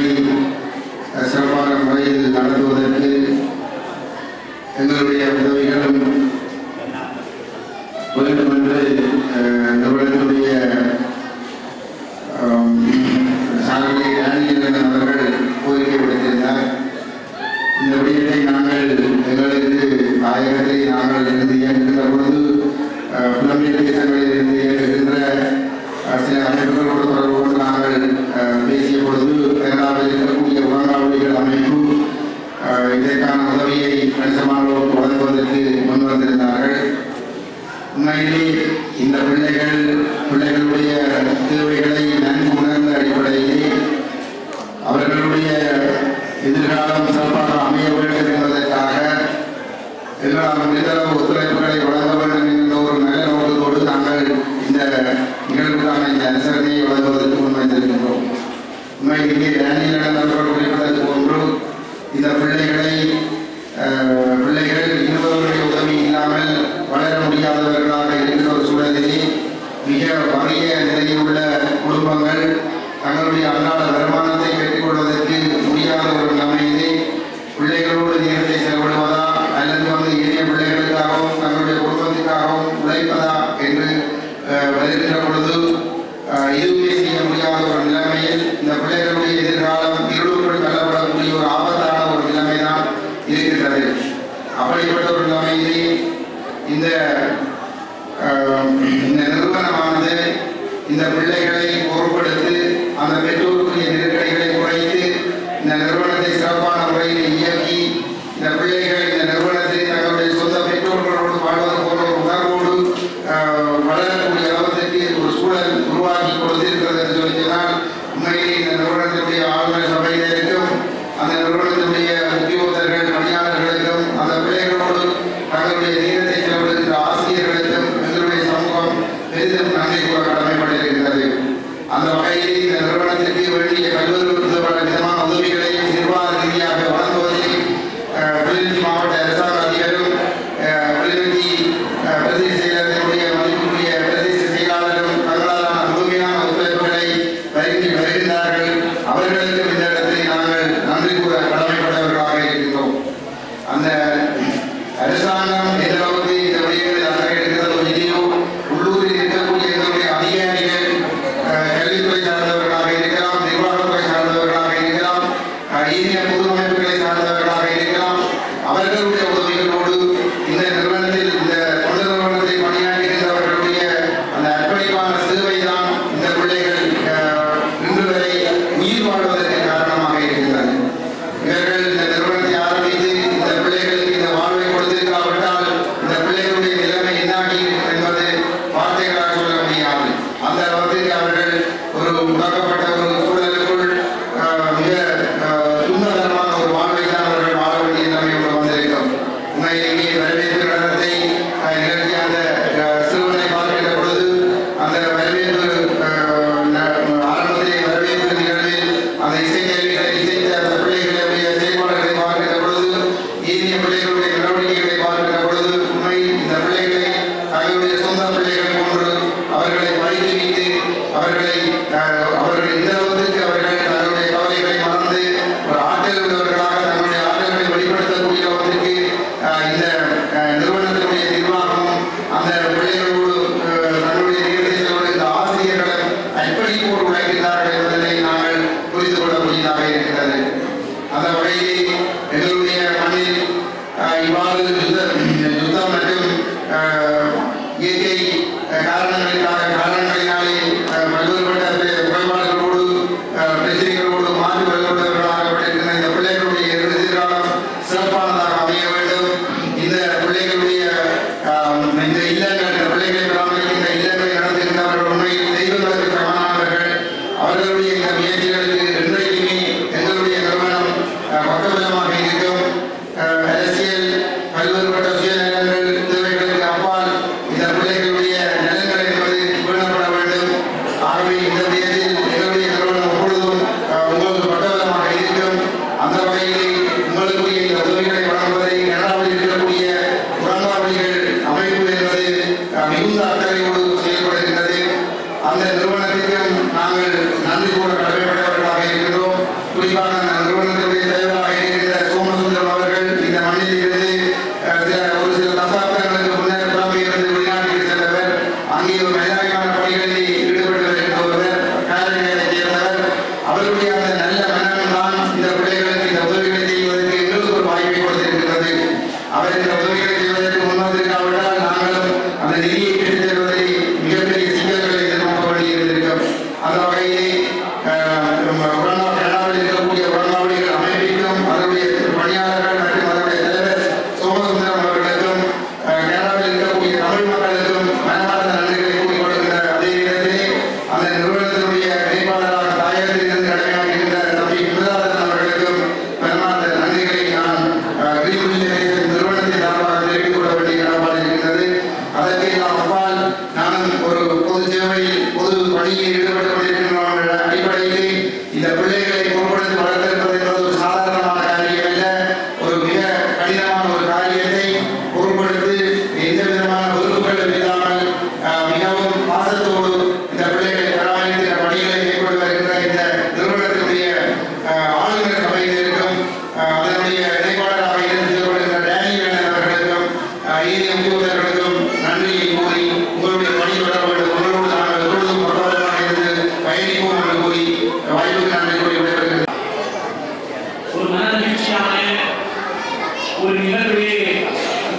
இந்த இந்த பிள்ளைகளை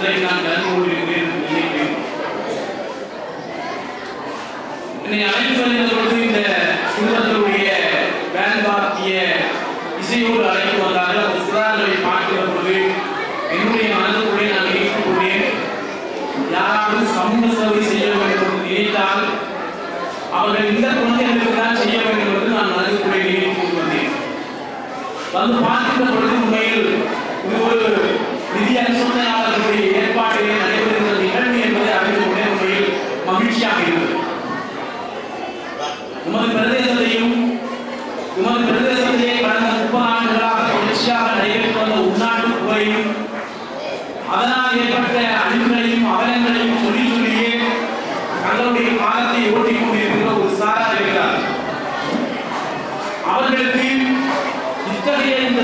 ஒன்றை நான் கலந்து கொண்டிருக்கிறேன் என்னை அழைத்து வருகின்ற இந்த குடும்பத்தினுடைய வேன் பார்த்திய இசையோடு அழைத்து வந்தார்கள். அந்த சிதாரங்களை பார்க்கிற பொழுது என்னுடைய மனதுக்குள்ளே நான் இருக்கக்கூடிய யாராவது சமூக சேவை செய்ய வேண்டும் என்று நினைத்தால் அவர்கள் இந்த குழந்தைகளுக்கு செய்ய வேண்டும் என்று நான் மனதுக்குள்ளே கொண்டு வந்தேன். வந்து பார்க்கிற பொழுது உண்மையில்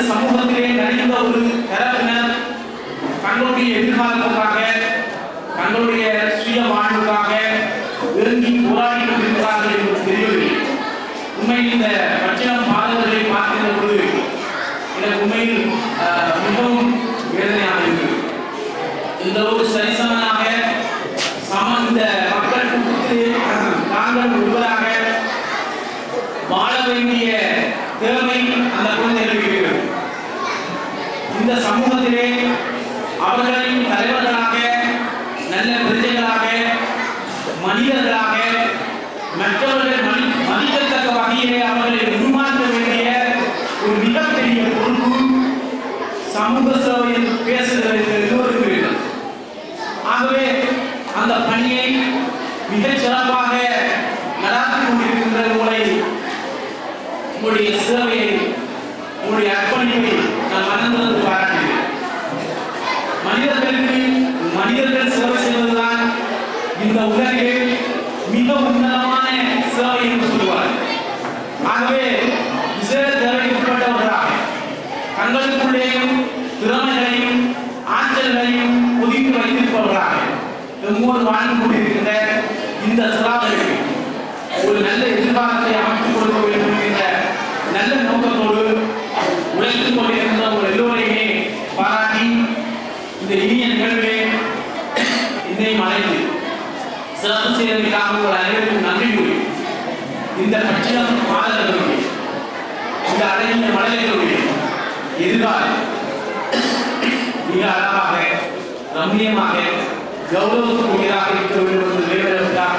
சமூகத்திலே நலிந்த ஒரு தரப்பினர் தங்களுடைய எதிர்காலத்துக்காக தங்களுடைய சுய வாழ்வுக்காக விரும்பி போராடி கொண்டிருக்கிறார்கள் என்று தெரியவில்லை. உண்மையில் இந்த பட்சணம் பாதவர்களை பார்க்கின்ற பொழுது எனக்கு உண்மையில் மிகவும் வேதனையாக இருக்குது இந்த ஒரு சரிசமனாக சம இந்த மக்கள் கூட்டத்திலே தாங்கள் ஒருவராக வாழ வேண்டிய தேவை அந்த குழந்தைகளுக்கு இருக்கிறது. இந்த சமூகத்திலே அவர்களின் தலைவர்களாக நல்ல பிரஜைகளாக மனிதர்களாக மற்றவர்கள் மதி மதிக்கத்தக்க வகையிலே அவர்களை உருமாற்ற வேண்டிய ஒரு மிகப்பெரிய பொறுப்பு சமூக சேவை என்று பேசுகிறது ஆகவே இந்த சிறார்களுக்கு ஒரு நல்ல எதிர்காலத்தை அமைத்துக் கொடுக்க வேண்டும் என்ற நல்ல நோக்கத்தோடு உழைத்துக் கொண்டிருந்த ஒரு எல்லோரையுமே பாராட்டி இந்த இனிய நிகழ்வே இன்னையும் அழைத்து சிறப்பு செய்வதற்காக உங்கள் அனைவருக்கும் நன்றி கூறி இந்த கட்சியம் மாணவர்களுடைய இந்த அடைந்த மனிதர்களுடைய எதிர்காலம் மிக அழகாக ரம்மியமாக கௌரவத்துக்குரியதாக இருக்க வேண்டும் என்று விரைவிற்காக